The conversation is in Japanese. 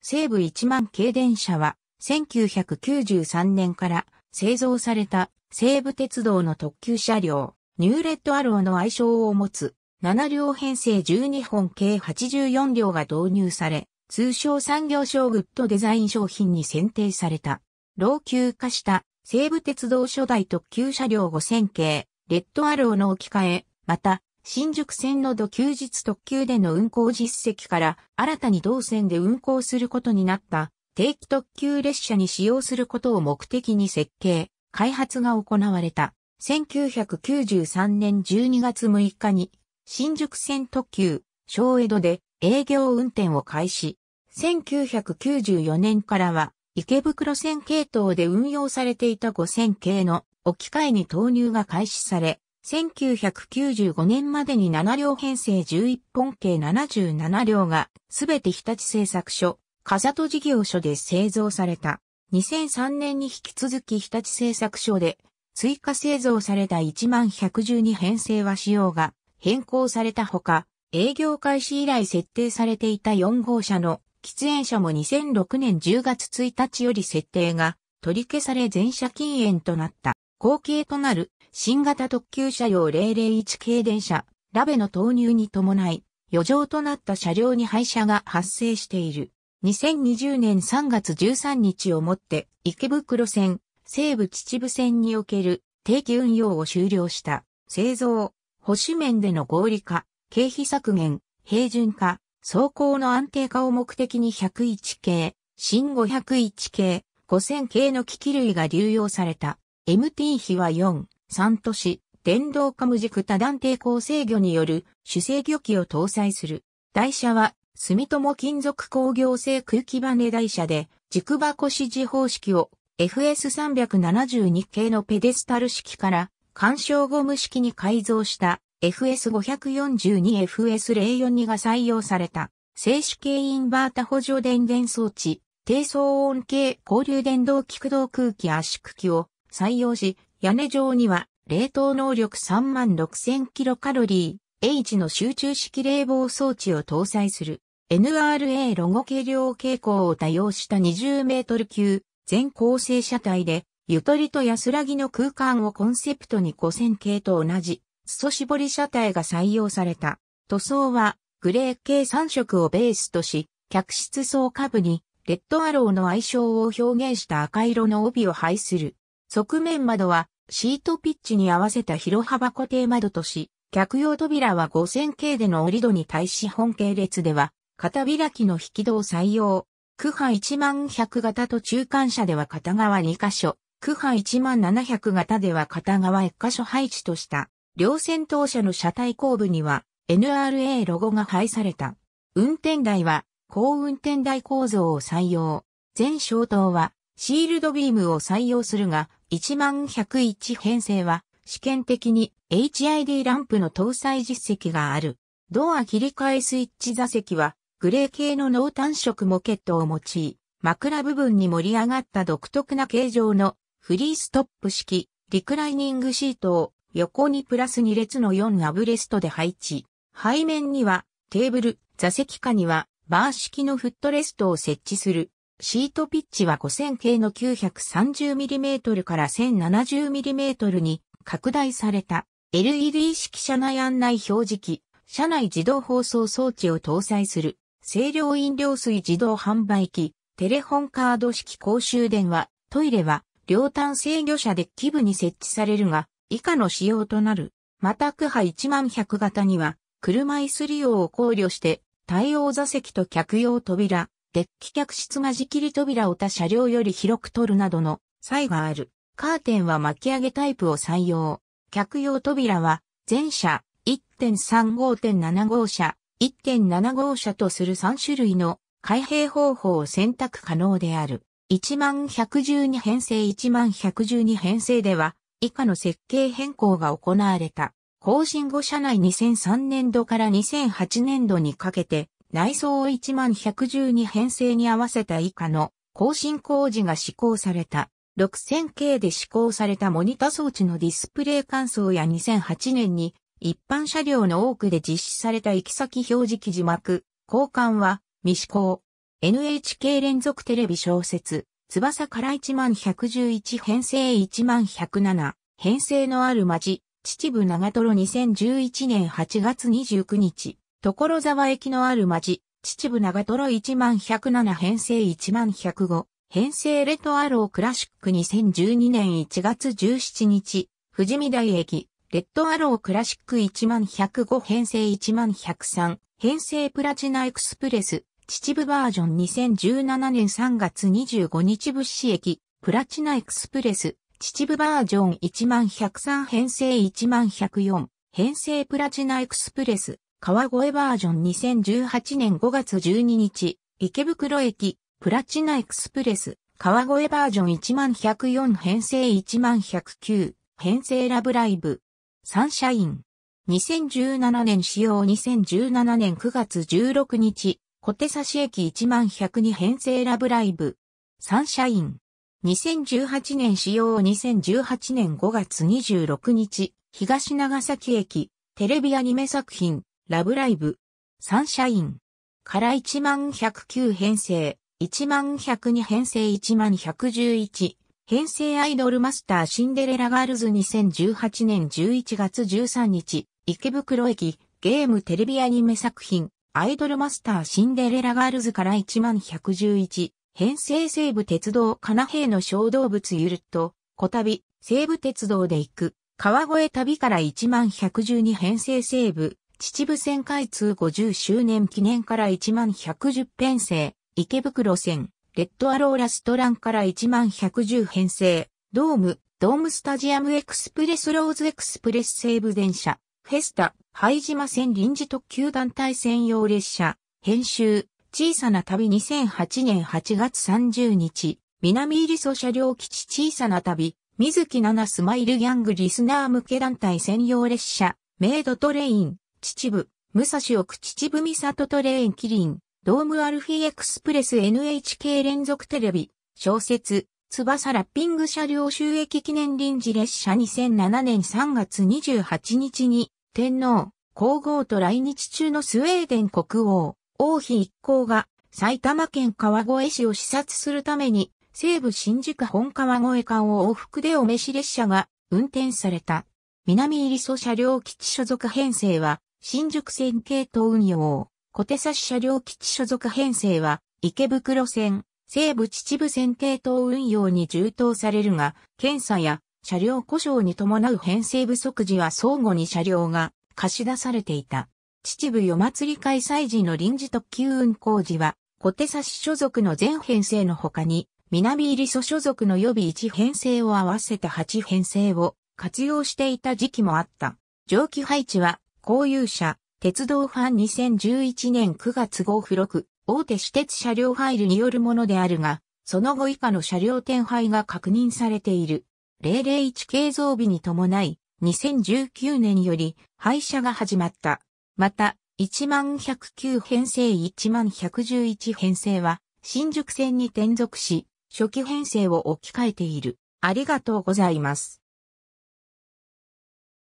西武1万系電車は1993年から製造された西武鉄道の特急車両、ニューレッドアローの愛称を持つ7両編成12本計84両が導入され、通称産業省グッドデザイン商品に選定された。老朽化した西武鉄道初代特急車両5000系、レッドアローの置き換え、また、新宿線の土休日特急での運行実績から、新たに同線で運行することになった定期特急列車に使用することを目的に設計、開発が行われた。1993年12月6日に、新宿線特急、小江戸で営業運転を開始。1994年からは、池袋線系統で運用されていた5000系の置き換えに投入が開始され、1995年までに7両編成11本計77両が、すべて日立製作所、風戸事業所で製造された。2003年に引き続き日立製作所で、追加製造された11112編成は仕様が変更されたほか、営業開始以来設定されていた4号車の喫煙車も2006年10月1日より設定が取り消され全車禁煙となった。後継となる新型特急車両001系電車、ラベの投入に伴い、余剰となった車両に廃車が発生している。2020年3月13日をもって池袋線、西武秩父線における定期運用を終了した。製造、保守面での合理化、経費削減、平準化、走行の安定化を目的に101系、新501系、5000系の機器類が流用された。MT 比は4、3都市、電動化無軸多段抵抗制御による主制御機を搭載する。台車は、住友金属工業製空気バネ台車で、軸箱指示方式を FS372 系のペデスタル式から干渉ゴム式に改造した FS542FS042 が採用された。静止系インバータ補助電源装置、低騒音系交流電動気駆動空気圧縮機を採用し、屋根上には冷凍能力3万6000キロカロリー、H の集中式冷房装置を搭載する。NRA ロゴ軽量傾向を多用した20メートル級全構成車体で、ゆとりと安らぎの空間をコンセプトに5000系と同じ、裾絞り車体が採用された。塗装は、グレー系3色をベースとし、客室層下部に、レッドアローの愛称を表現した赤色の帯を配する。側面窓はシートピッチに合わせた広幅固定窓とし、客用扉は5000系での折り戸に対し本系列では、片開きの引き戸を採用。区波10100型と中間車では片側2箇所、区波10700型では片側1箇所配置とした。両先頭車の車体後部には NRA ロゴが配された。運転台は高運転台構造を採用。全消灯はシールドビームを採用するが、10101編成は試験的に HID ランプの搭載実績がある。ドア切り替えスイッチ座席はグレー系の濃淡色モケットを用い、枕部分に盛り上がった独特な形状のフリーストップ式リクライニングシートを横にプラス2列の4アブレストで配置。背面にはテーブル、座席下にはバー式のフットレストを設置する。シートピッチは5000系の 930mm から 1070mm に拡大された LED 式車内案内表示器、車内自動放送装置を搭載する清涼飲料水自動販売機、テレホンカード式公衆電話、トイレは両端制御車デッキ部に設置されるが、以下の仕様となる。また区波10100型には、車椅子利用を考慮して、対応座席と客用扉、デッキ客室間仕切り扉を他車両より広く取るなどの差異がある。カーテンは巻き上げタイプを採用。客用扉は全車1.35.7号車、1.7号車とする3種類の開閉方法を選択可能である。11112編成11112編成では以下の設計変更が行われた。更新後車内2003年度から2008年度にかけて内装を11112編成に合わせた以下の更新工事が施行された。6000K で施行されたモニタ装置のディスプレイ換装や2008年に一般車両の多くで実施された行き先表示記事幕、交換は未施行。NHK 連続テレビ小説、翼から10111編成10107、編成のある町、秩父長瀞2011年8月29日、所沢駅のある町、秩父長瀞1107編成1105、編成レトアロークラシック2012年1月17日、富士見台駅、レッドアロークラシック1105編成1103、編成プラチナエクスプレス、秩父バージョン2017年3月25日物資駅、プラチナエクスプレス、秩父バージョン1103編成1104、編成プラチナエクスプレス、川越バージョン2018年5月12日、池袋駅、プラチナエクスプレス、川越バージョン1104編成1109、編成ラブライブ、サンシャイン。2017年使用2017年9月16日、小手差し駅1102編成ラブライブ、サンシャイン。2018年使用2018年5月26日、東長崎駅、テレビアニメ作品、ラブライブ、サンシャイン。から10109編成、10102編成。10111編成アイドルマスターシンデレラガールズ。2018年11月13日。池袋駅。ゲームテレビアニメ作品。アイドルマスターシンデレラガールズから10111編成西武鉄道金平の小動物ゆるっと。小旅。西武鉄道で行く。川越旅から10112編成西武。秩父線開通50周年記念から1110編成池袋線、レッドアローラストランから1110編成、ドーム、ドームスタジアムエクスプレスローズエクスプレス西武電車、フェスタ、灰島線臨時特急団体専用列車、編集、小さな旅2008年8月30日、南入曽車両基地小さな旅、水木奈々スマイルギャングリスナー向け団体専用列車、メイドトレイン、秩父、武蔵奥秩父三里トレインキリン、ドームアルフィエクスプレス NHK 連続テレビ、小説、翼ラッピング車両収益記念臨時列車2007年3月28日に、天皇、皇后と来日中のスウェーデン国王、王妃一行が、埼玉県川越市を視察するために、西武新宿本川越間を往復でお召し列車が運転された。南入曽車両基地所属編成は、新宿線系統運用。小手差車両基地所属編成は、池袋線、西武秩父線系統運用に充当されるが、検査や車両故障に伴う編成不足時は相互に車両が貸し出されていた。秩父夜祭り開催時の臨時特急運行時は、小手差し所属の全編成の他に、南入曽所属の予備1編成を合わせた8編成を活用していた時期もあった。蒸気配置は、公有車、鉄道ファン2011年9月号付録、大手私鉄車両ファイルによるものであるが、その後以下の車両転廃が確認されている。001系増備に伴い、2019年より廃車が始まった。また、1109編成1111編成は、新宿線に転属し、初期編成を置き換えている。ありがとうございます。